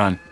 Run.